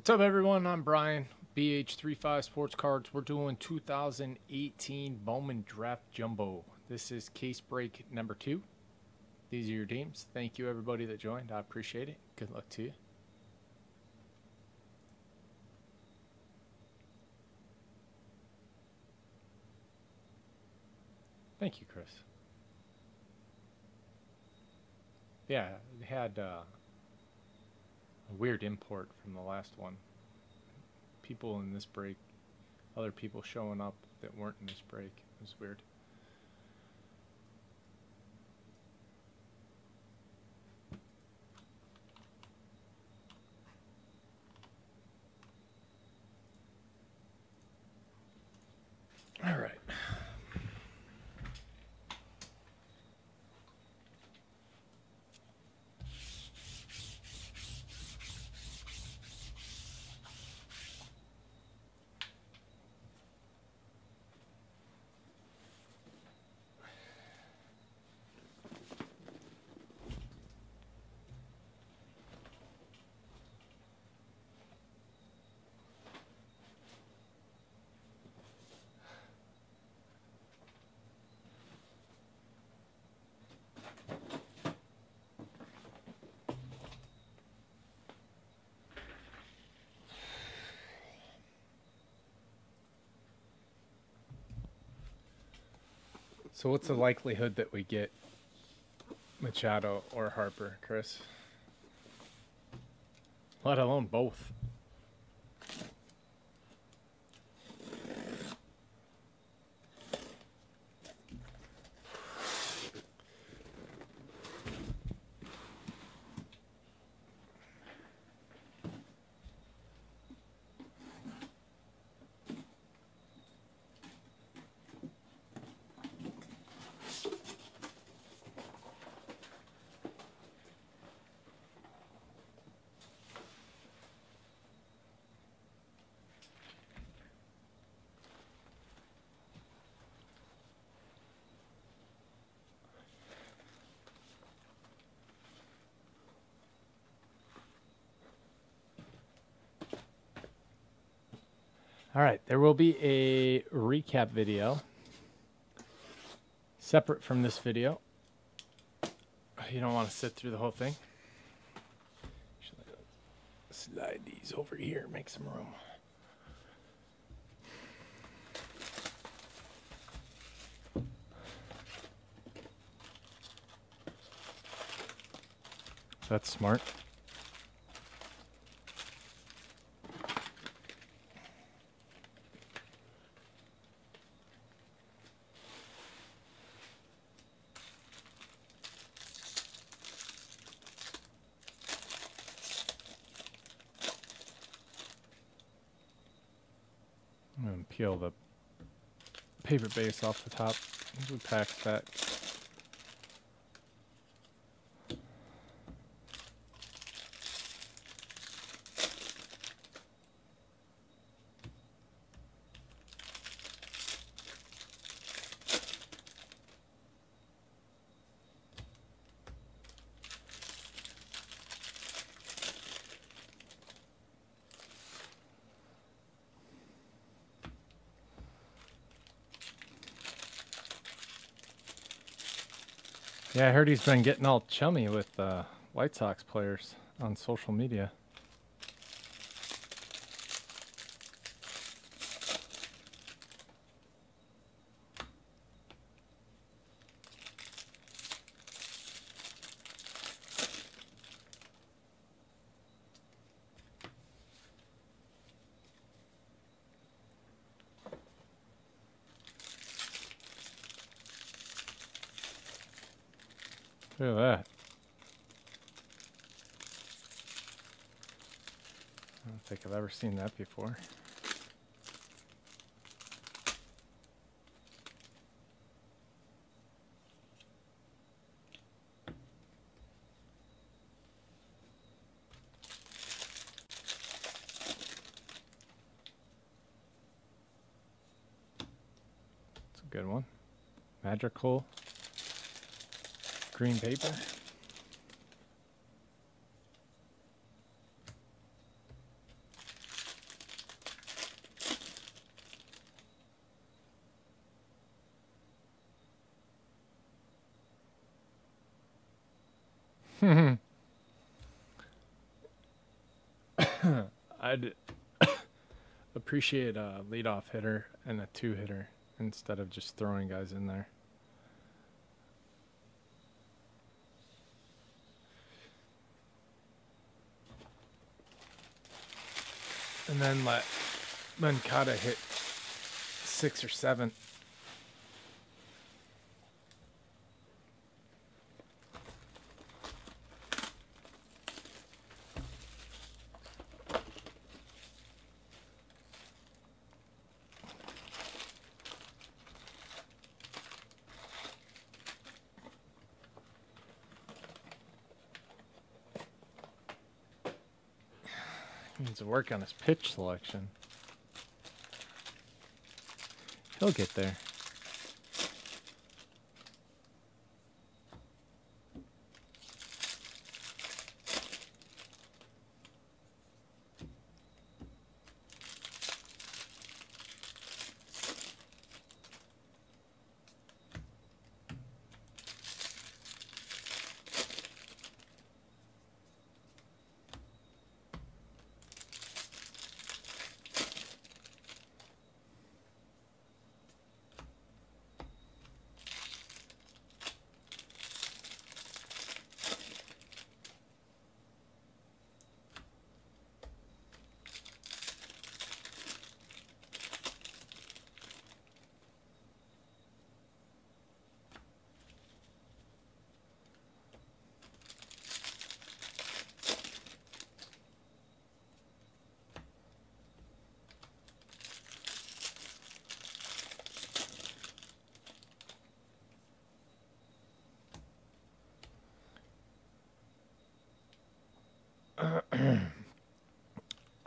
What's up, everyone? I'm Brian, BH35 Sports Cards. We're doing 2018 Bowman Draft Jumbo. This is case break number two. These are your teams. Thank you, everybody that joined. I appreciate it. Good luck to you. Thank you, Chris. Yeah, it had uh, weird import from the last one. People in this break, other people showing up that weren't in this break. It was weird. So what's the likelihood that we get Machado or Harper, Chris? Let alone both. All right, there will be a recap video separate from this video. You don't want to sit through the whole thing. Slide these over here, make some room. That's smart. I'm gonna peel the paper base off the top. We pack that. Yeah, I heard he's been getting all chummy with uh, White Sox players on social media. Look at that. I don't think I've ever seen that before. It's a good one. Magical green paper. I'd appreciate a leadoff hitter and a two hitter instead of just throwing guys in there. And then let Moncada hit six or seven. He needs to work on his pitch selection. He'll get there.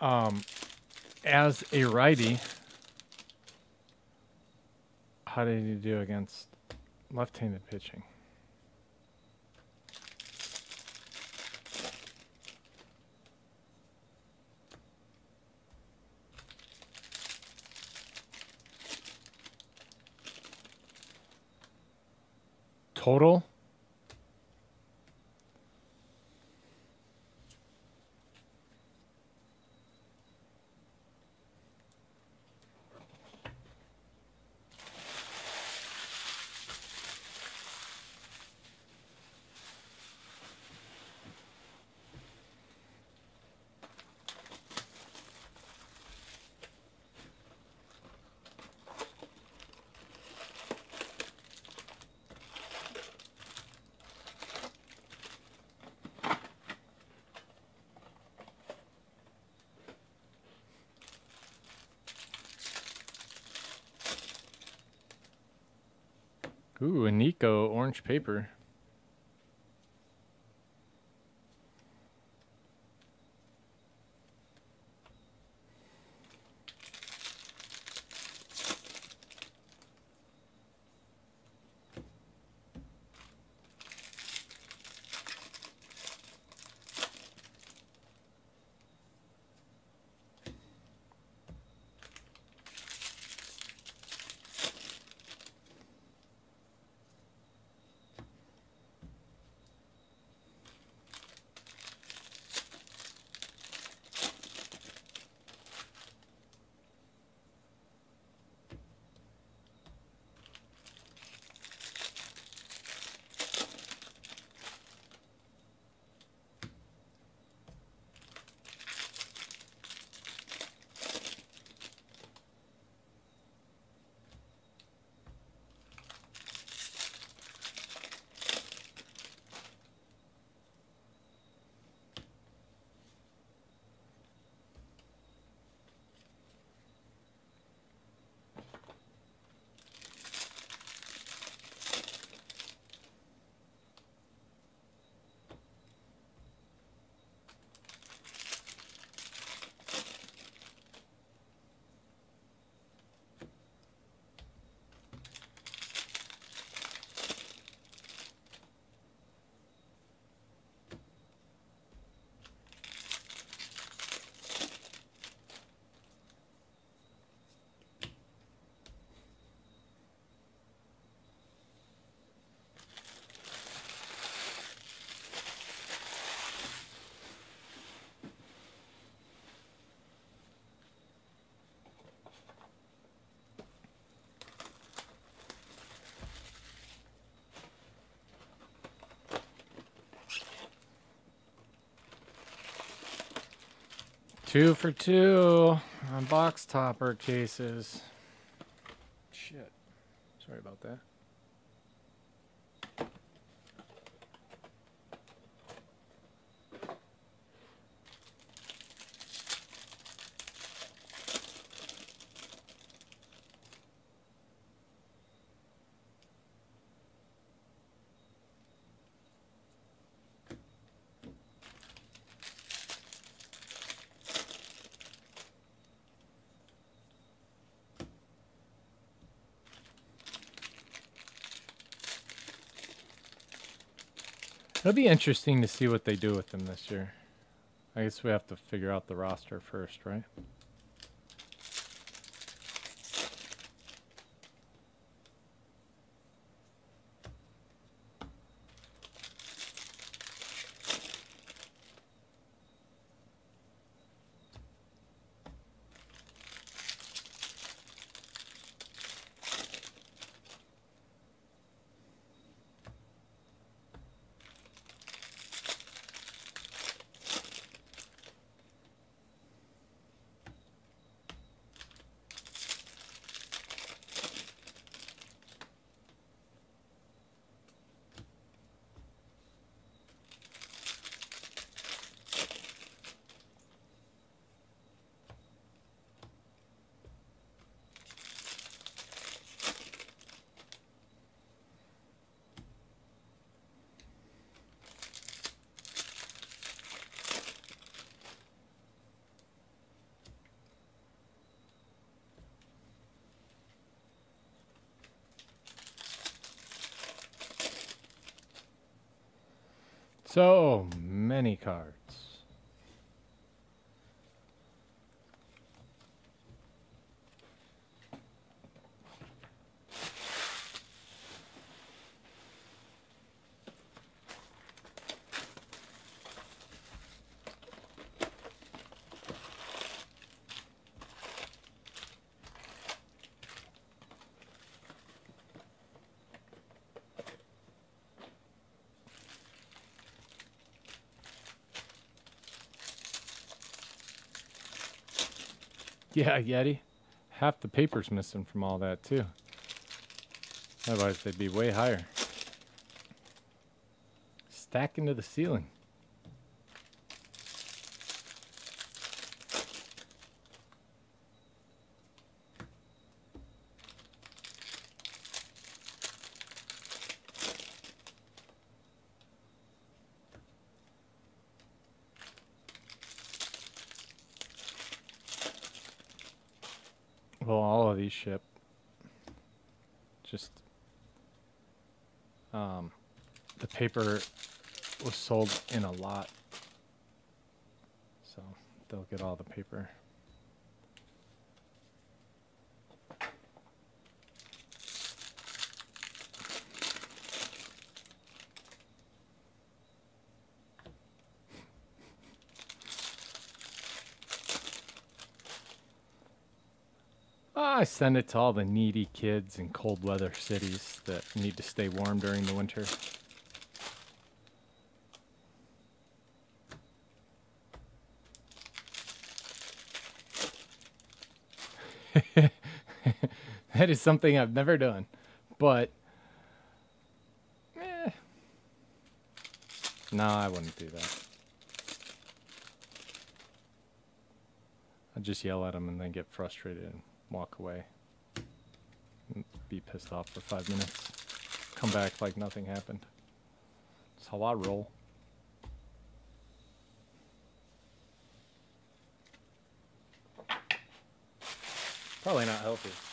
Um, as a righty, how did he do against left-handed pitching? Total? Ooh, a Nico orange paper. Two for two on box topper cases. Shit. Sorry about that. It'll be interesting to see what they do with them this year. I guess we have to figure out the roster first, right? So many cards. Yeah, Yeti. Half the paper's missing from all that, too. Otherwise, they'd be way higher. Stack into the ceiling. Well, all of these ship. Just um, the paper was sold in a lot, so they'll get all the paper. I send it to all the needy kids in cold weather cities that need to stay warm during the winter. That is something I've never done, but eh, no, I wouldn't do that. I'd just yell at them and then get frustrated and walk away. And be pissed off for five minutes. Come back like nothing happened. That's how I roll. Probably not healthy.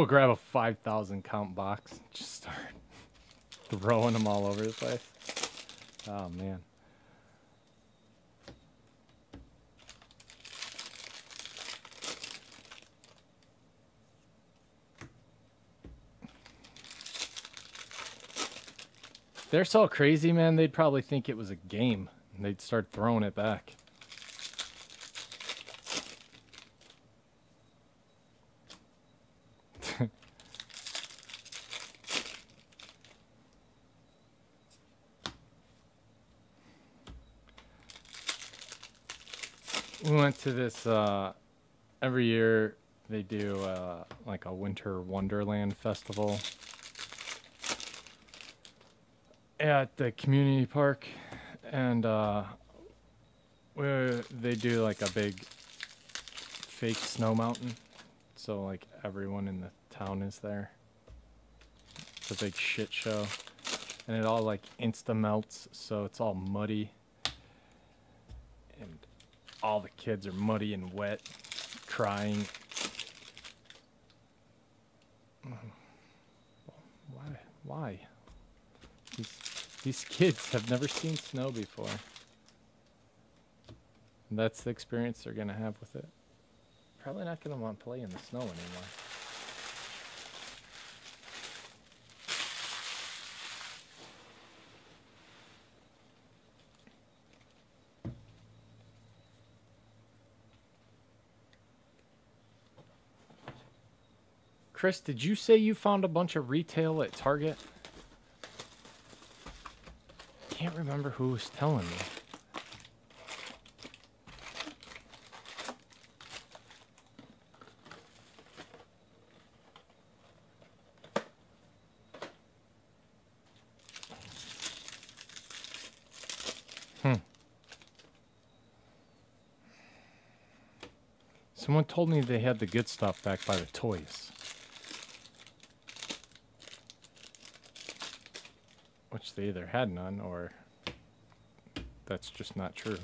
go grab a 5,000 count box and just start throwing them all over the place. Oh, man. They're so crazy, man, they'd probably think it was a game. And they'd start throwing it back. We went to this uh, every year. They do uh, like a winter wonderland festival at the community park, and uh, where they do like a big fake snow mountain. So like everyone in the town is there. It's a big shit show, and it all like insta melts, so it's all muddy, and all the kids are muddy and wet, crying. Mm-hmm. Why? Why? These, these kids have never seen snow before. And that's the experience they're going to have with it. Probably not going to want to play in the snow anymore. Chris, did you say you found a bunch of retail at Target? Can't remember who was telling me. Hmm. Someone told me they had the good stuff back by the toys. Which they either had none or that's just not true.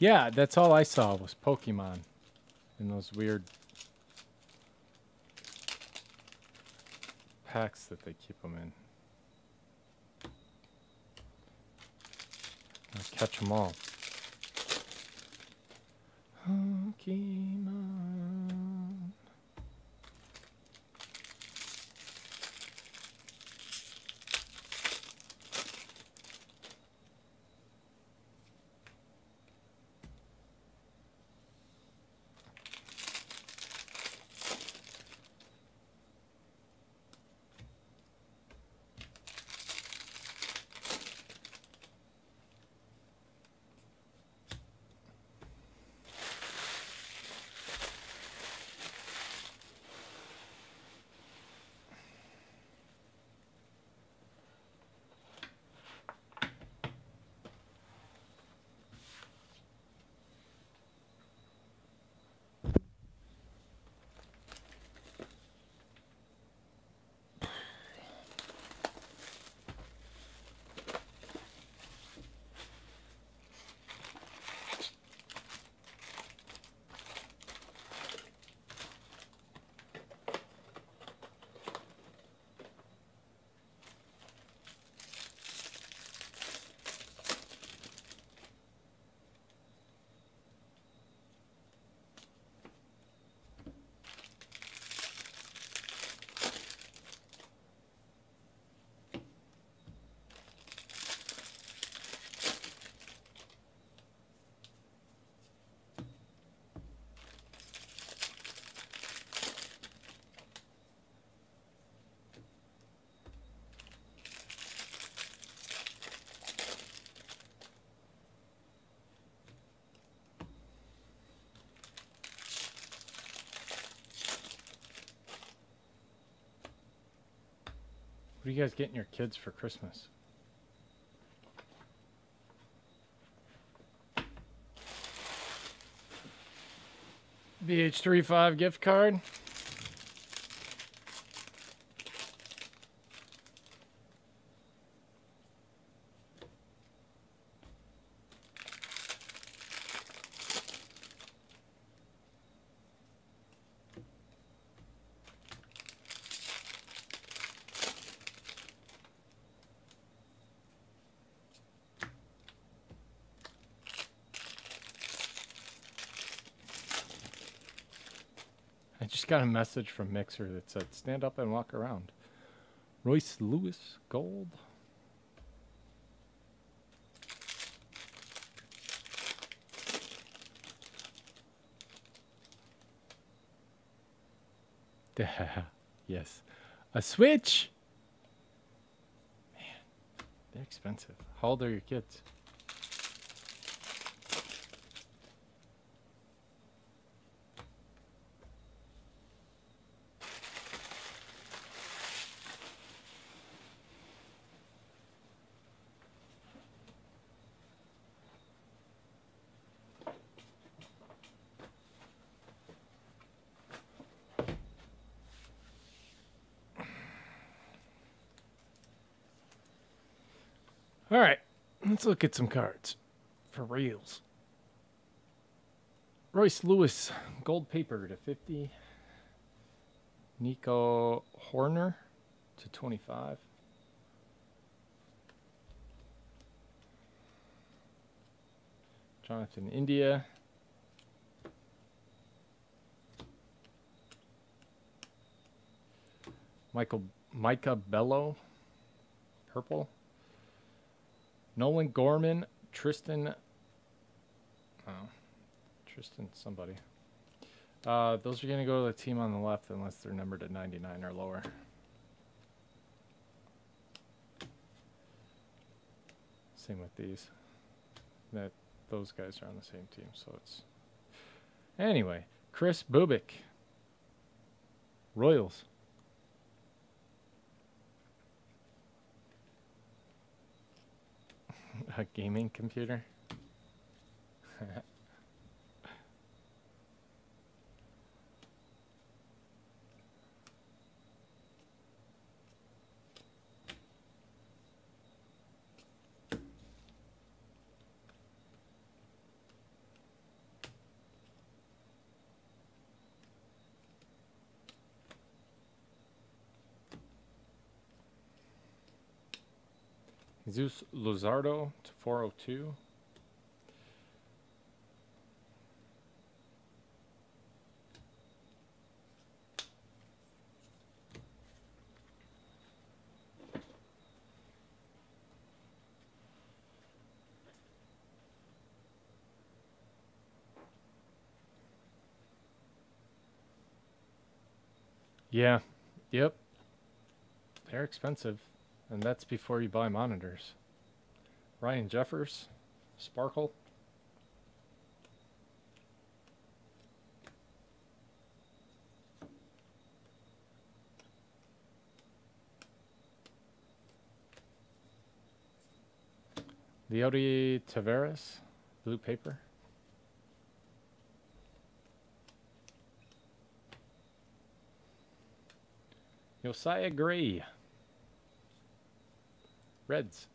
Yeah, that's all I saw was Pokemon in those weird packs that they keep them in. I'll catch them all. What are you guys getting your kids for Christmas? BH35 gift card. Just got a message from Mixer that said, stand up and walk around. Royce Lewis Gold. yes. A Switch! Man, they're expensive. How old are your kids? All right, let's look at some cards for reals. Royce Lewis, gold paper to 50. Nico Hoerner to 25. Jonathan India. Michael Micah Bello, purple. Nolan Gorman, Tristan. Oh, Tristan, somebody. Uh, those are going to go to the team on the left unless they're numbered at 99 or lower. Same with these. That those guys are on the same team, so it's. Anyway, Chris Bubic. Royals. A gaming computer? Jesus Luzardo to 402. Yeah. Yep. They're expensive. And that's before you buy monitors. Ryan Jeffers, Sparkle. Leody Taveras, blue paper. Josiah Gray. Reds.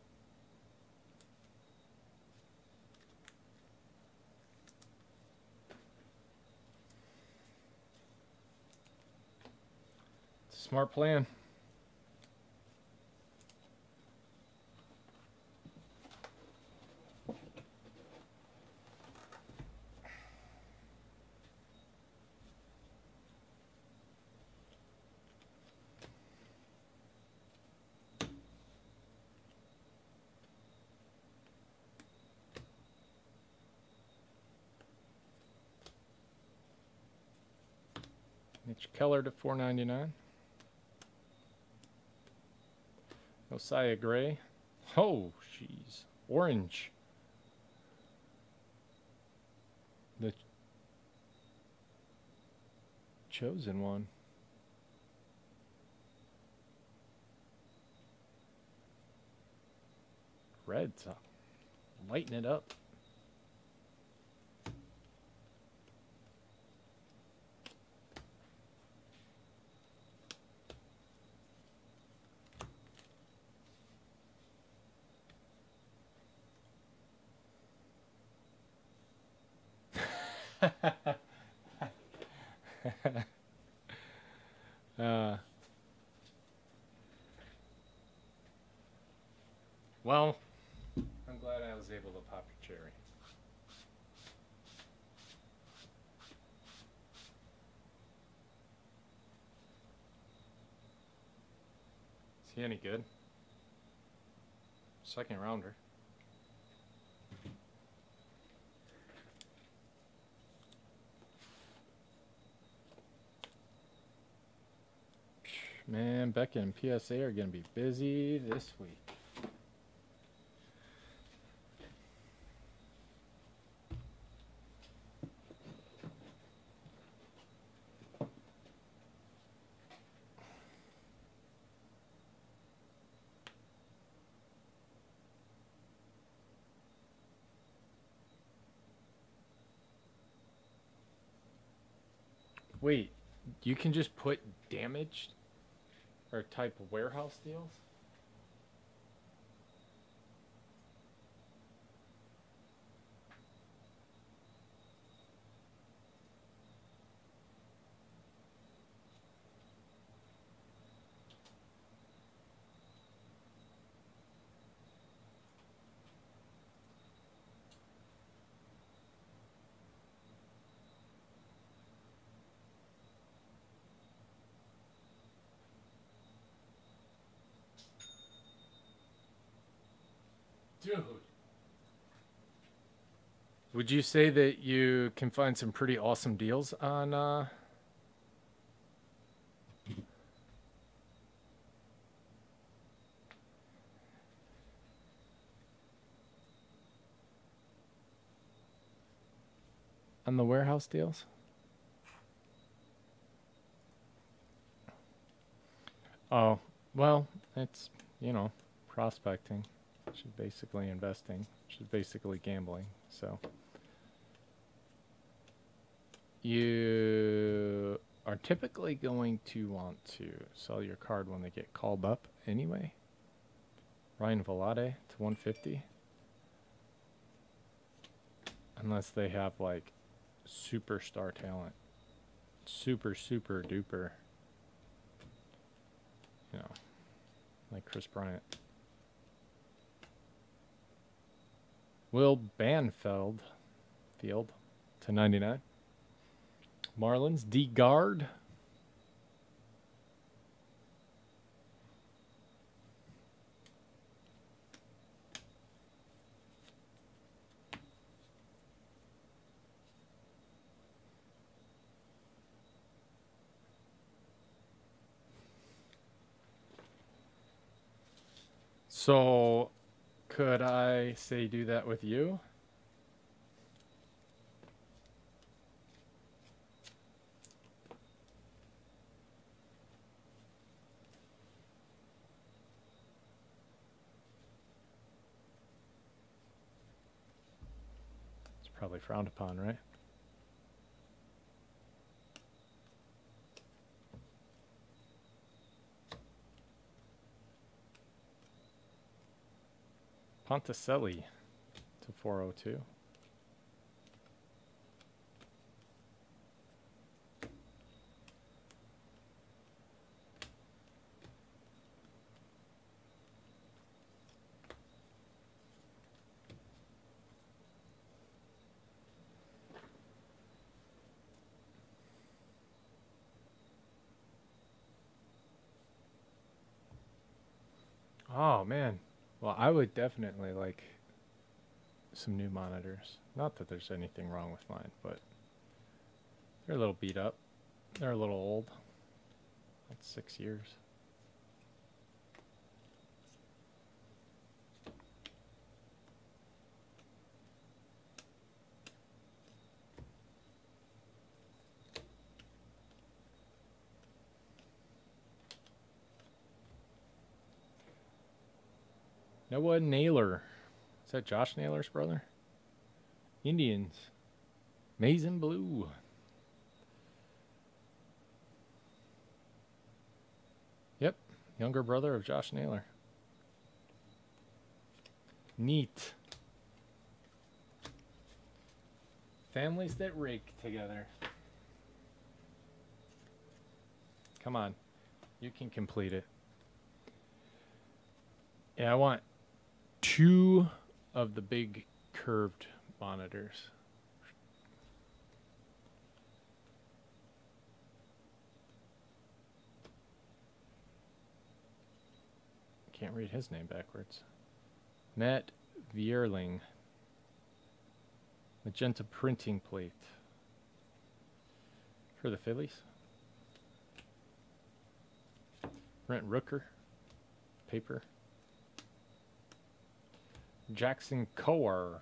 Smart plan. Keller to 499. Josiah Gray. Oh, jeez. Orange. The chosen one. Red, so lighten it up. Uh, well, I'm glad I was able to pop your cherry. Is he any good? Second rounder. Man, Becca and PSA are going to be busy this week. Wait, you can just put damaged or type warehouse deals? Would you say that you can find some pretty awesome deals on uh on the warehouse deals? Oh, well, it's, you know, prospecting. Which is basically investing, which is basically gambling. So you are typically going to want to sell your card when they get called up anyway. Ryan Vilade to 150. Unless they have like superstar talent. Super, super duper. You know, like Kris Bryant. Will Banfield field to 99. Marlins D guard. So could I say do that with you? Probably frowned upon, right? Ponticelli to 402. Oh man, well, I would definitely like some new monitors. Not that there's anything wrong with mine, but they're a little beat up. They're a little old. That's six years. Noah Naylor Is that Josh Naylor's brother? Indians. Mason blue. Yep, younger brother of Josh Naylor. Neat. Families that rake together. Come on. You can complete it. Yeah, I want two of the big curved monitors. Can't read his name backwards. Matt Vierling. Magenta printing plate. For the Phillies. Brent Rooker. Paper. Jackson. Kowar.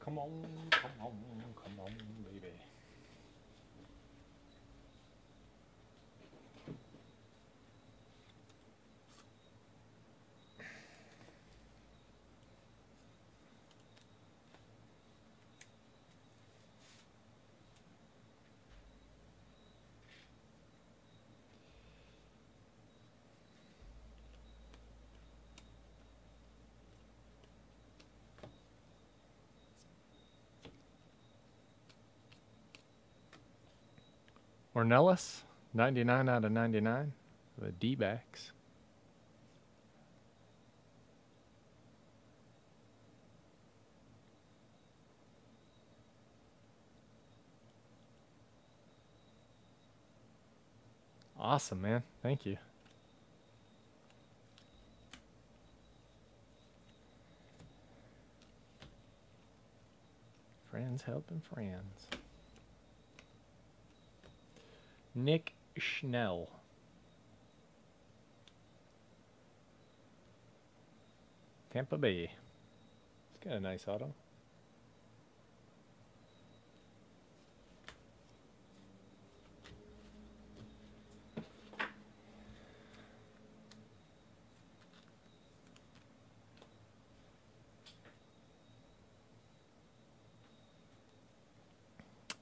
Come on, come on, come on, Ornelas, 99 out of 99. The D backs. Awesome, man. Thank you. Friends helping friends. Nick Schnell. Tampa Bay. It's got a nice auto.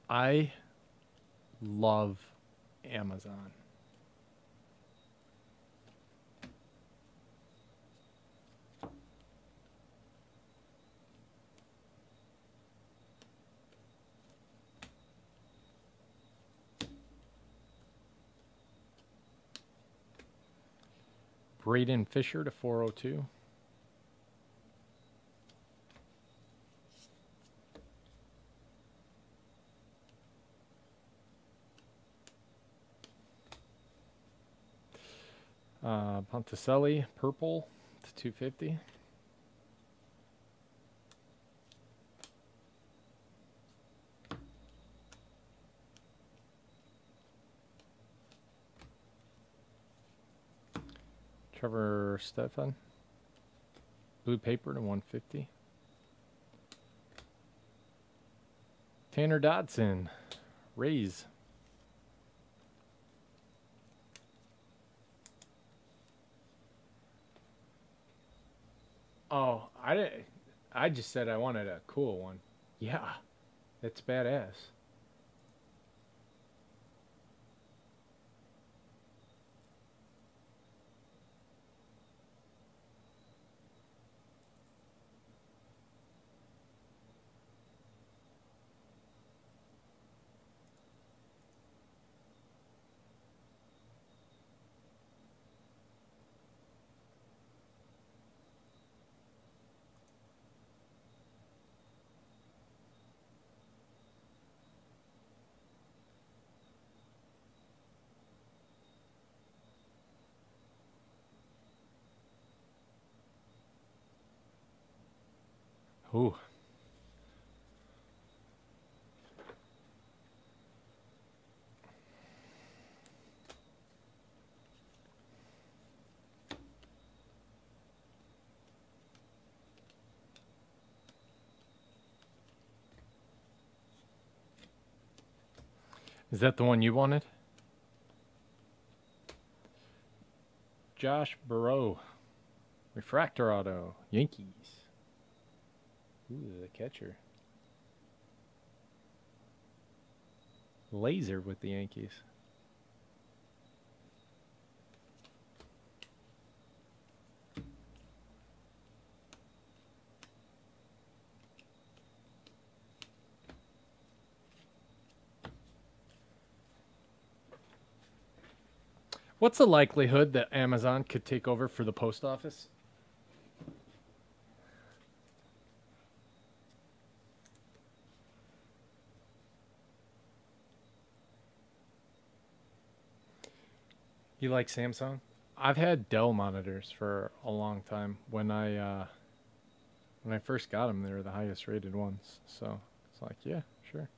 I love Amazon. Braden Fisher to 402. Uh, Ponticelli, purple to 250. Trevor Stephan, blue paper to 150. Tanner Dodson, Rays Oh, I didn't. I just said I wanted a cool one. Yeah, that's badass. Ooh. Is that the one you wanted? Josh Breaux, Refractor Auto, Yankees. Ooh, the catcher. Laser with the Yankees. What's the likelihood that Amazon could take over for the post office? You like Samsung? I've had Dell monitors for a long time. When I uh, when I first got them, they were the highest rated ones. So it's like, yeah, sure.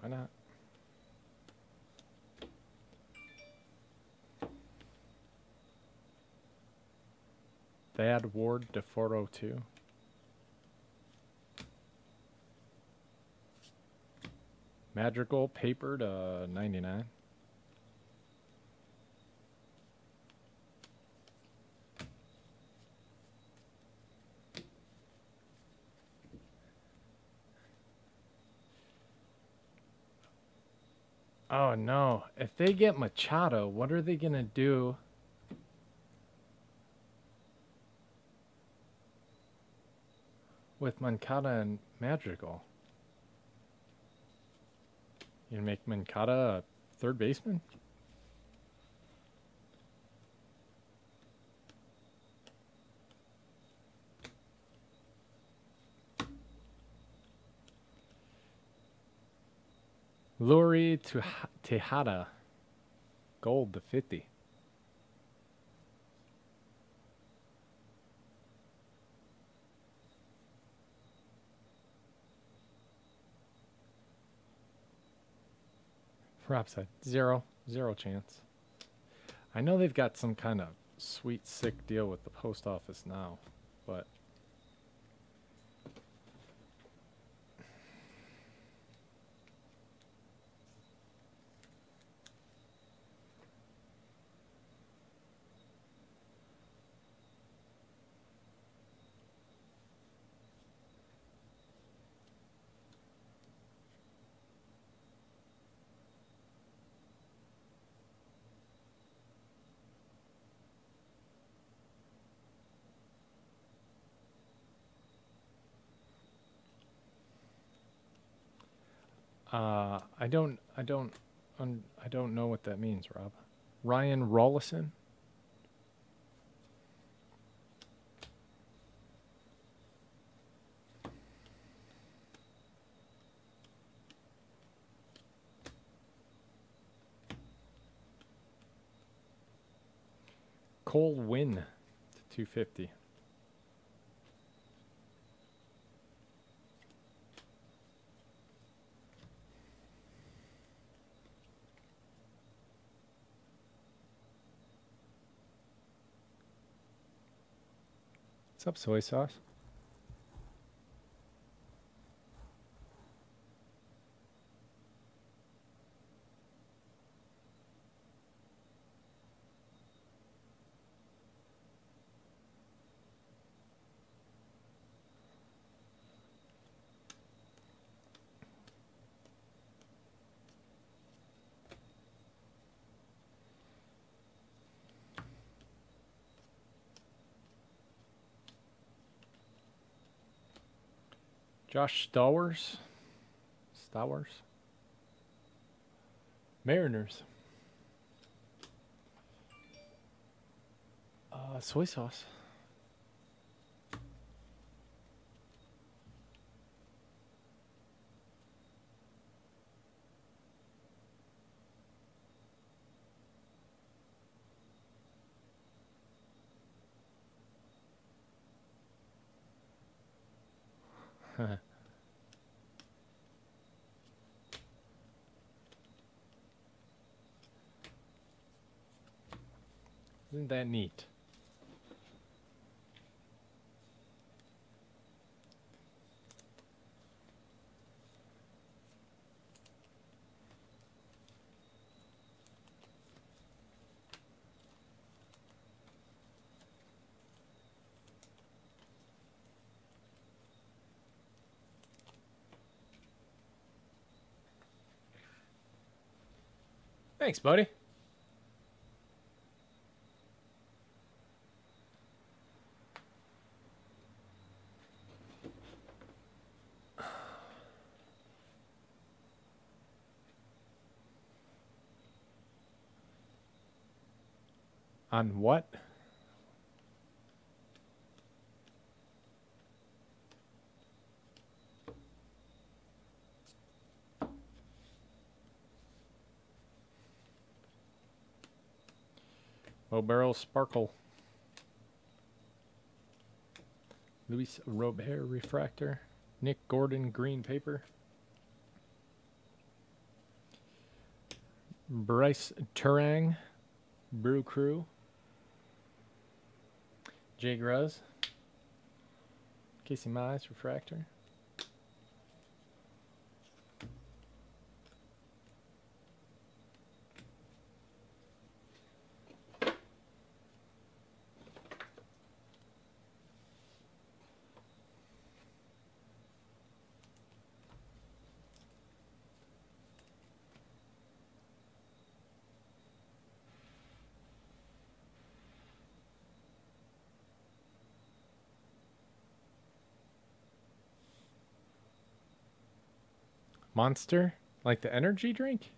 Why not? Thad Ward to 402. Madrigal paper to 99. Oh no, if they get Machado, what are they going to do? With Moncada and Madrigal. You make Moncada a third baseman? Luri to Tejada. Gold to 50. For upside. Zero. Zero chance. I know they've got some kind of sweet, sick deal with the post office now, but Uh, I don't, I don't, un, I don't know what that means, Rob. Ryan Rollison. Cole Winn to 250. What's up, soy sauce? Josh Stowers. Stowers. Mariners. Uh, soy sauce. Isn't that neat? Thanks, buddy. On what? Low barrel sparkle. Luis Robert refractor. Nick Gordon green paper. Bryce Turang, Brew Crew. Jay Gruz. Casey Mize refractor. Monster? Like the energy drink?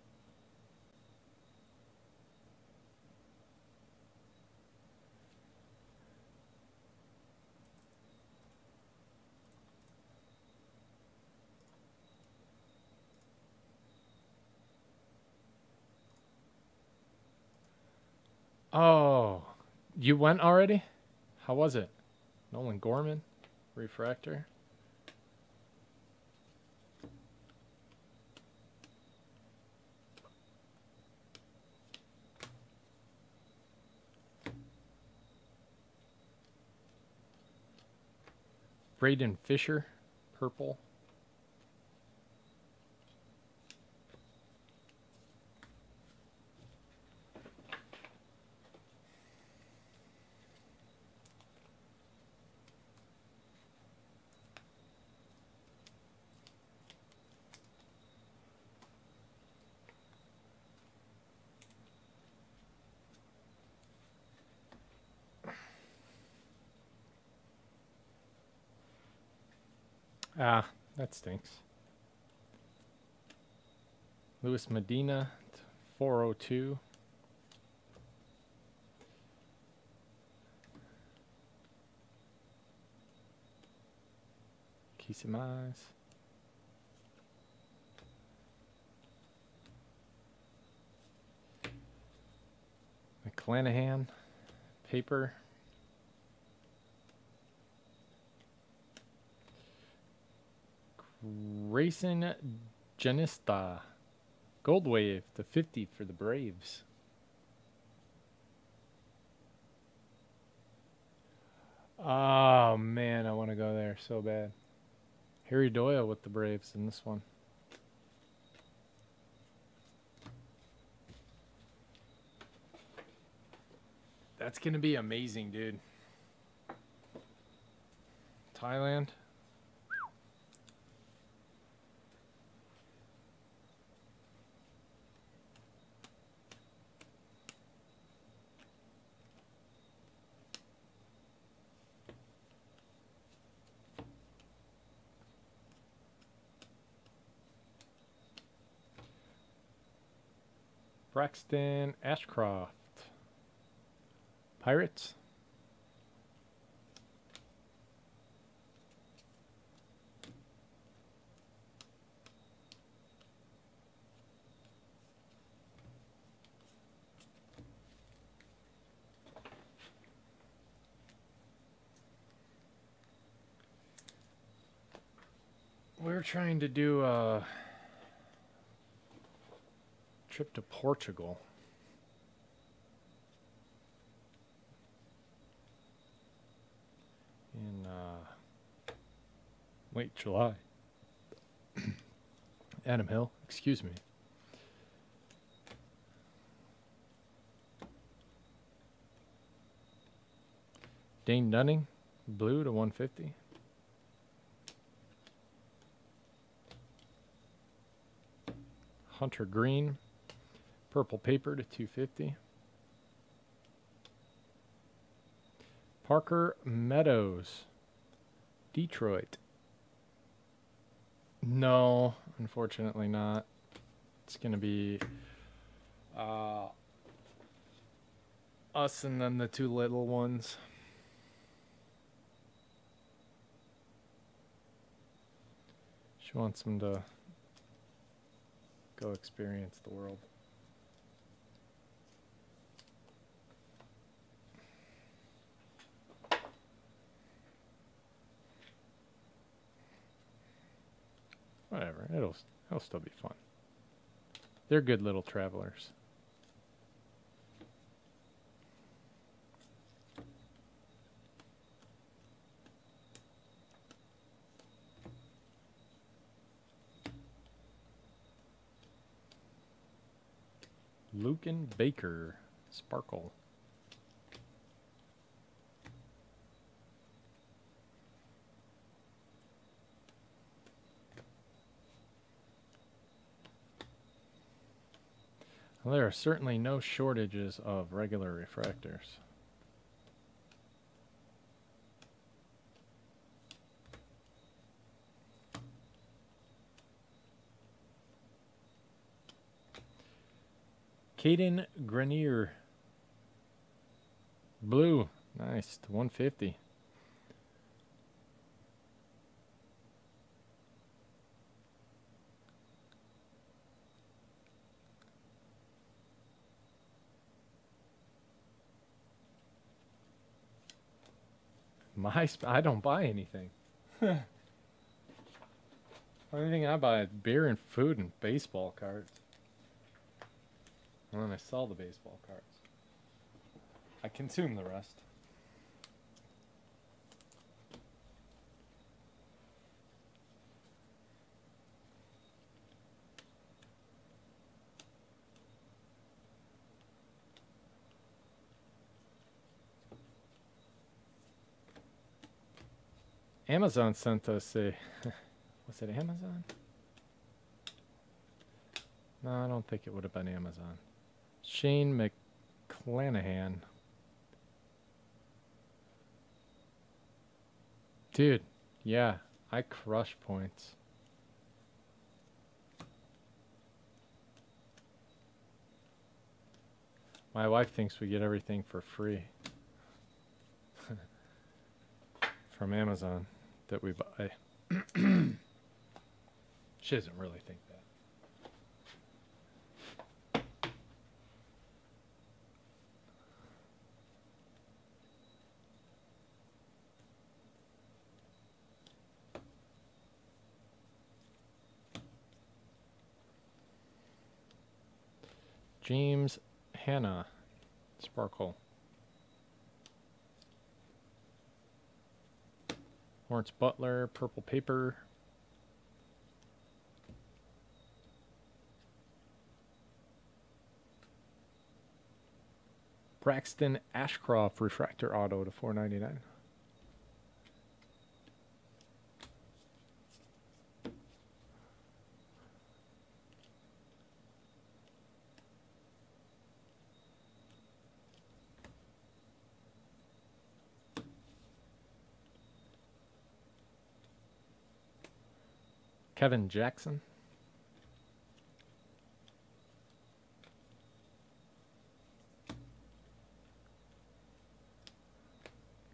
Oh, you went already? How was it? Nolan Gorman, refractor. Braden Fisher, purple. Ah, that stinks. Luis Medina, 402. Casey Mize. McClanahan, paper. Greyson Jenista. Gold Wave, the 50 for the Braves. Oh, man, I want to go there so bad. Harry Doyle with the Braves in this one. That's going to be amazing, dude. Thailand. Braxton Ashcraft. Pirates. We're trying to do a trip to Portugal. In uh, late July. Adam Hill, excuse me. Dane Dunning, blue to 150. Hunter Greene, Purple paper to 250. Parker Meadows, Detroit. No, unfortunately not. It's going to be uh, us and then the two little ones. She wants them to go experience the world. Whatever, it'll it'll still be fun. They're good little travelers. Luken Baker, Sparkle. Well, there are certainly no shortages of regular refractors. Cadyn Grenier. Blue. Nice. 150. My, I don't buy anything. Only thing I buy is beer and food and baseball cards. And then I sell the baseball cards. I consume the rest. Amazon sent us a. Was it Amazon? No, I don't think it would have been Amazon. Shane McClanahan. Dude, yeah, I crush points. My wife thinks we get everything for free from Amazon that we buy. she doesn't really think that. James Hannah, Sparkle. Lawrence Butler, Purple Paper. Braxton Ashcraft, Refractor Auto to 499. Kevin Jackson.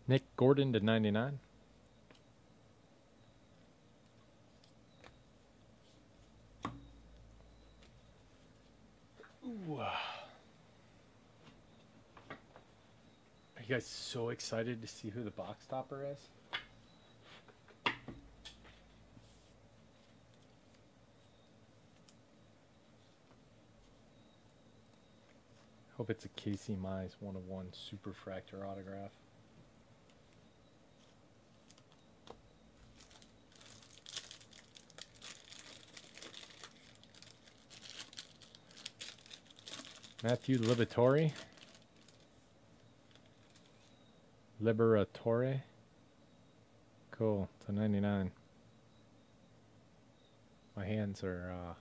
Nick Gordon to 99. Ooh. Uh. Are you guys so excited to see who the box topper is? Hope it's a Casey Mize one of one superfractor autograph. Matthew Liberatore. Liberatore. Cool. To 99. My hands are uh,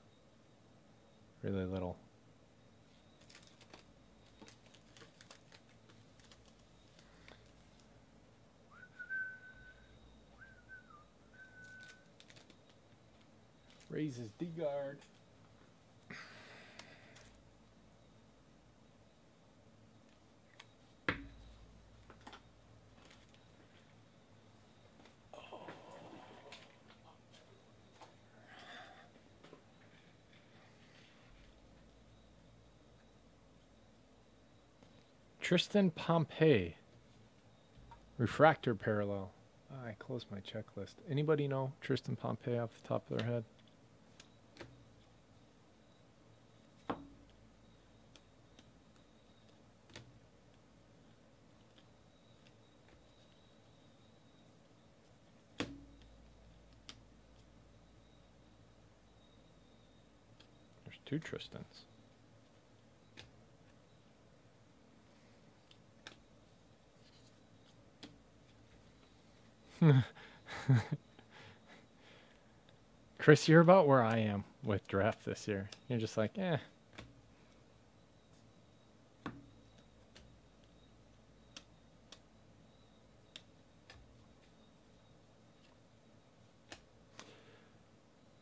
really little. Raises D guard. Tristan Pompey. Refractor parallel. I closed my checklist. Anybody know Tristan Pompey off the top of their head? Tristans. Chris, you're about where I am with draft this year. You're just like, eh.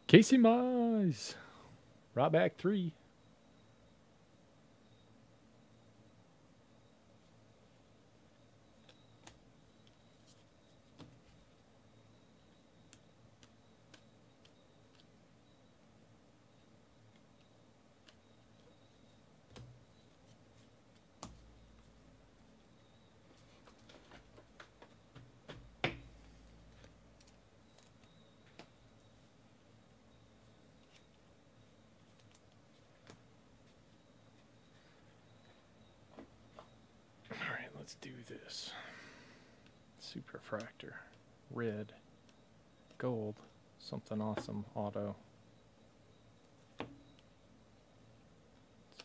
Casey Mize. Right back three. All right, let's do this. Superfractor, red, gold, something awesome, auto. It's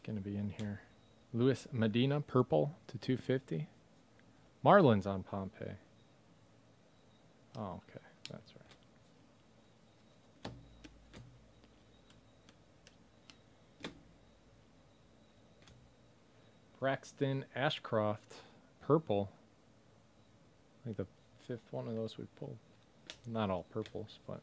going to be in here. Luis Medina, purple to 250. Marlins on Pompey. Oh, okay, that's right. Braxton Ashcraft, purple. I think the fifth one of those we pulled. Not all purples, but.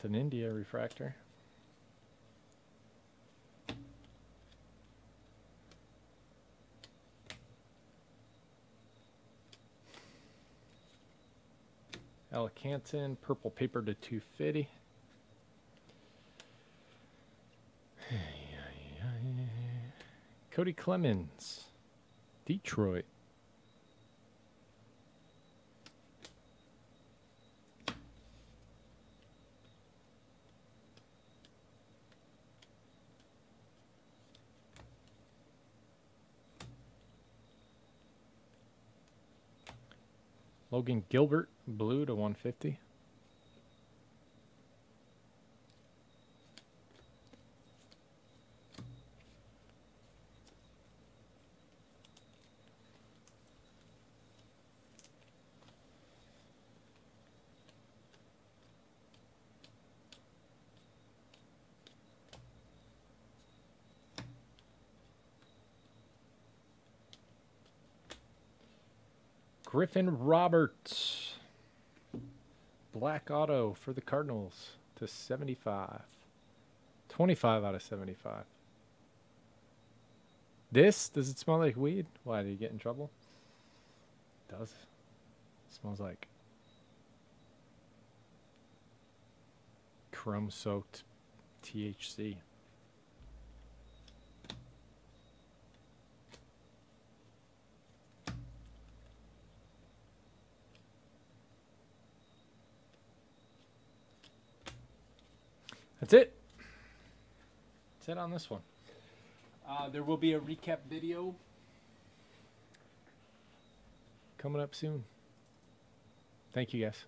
Jonathan India refractor. Alacanton, purple paper to 250. Cody Clemens, Detroit. Logan Gilbert, blue to 150. Griffin Roberts. Black auto for the Cardinals to 75. 25 out of 75. This, does it smell like weed? Why, do you get in trouble? It does. It smells like chrome soaked THC. That's it. That's it on this one. Uh, there will be a recap video coming up soon. Thank you, guys.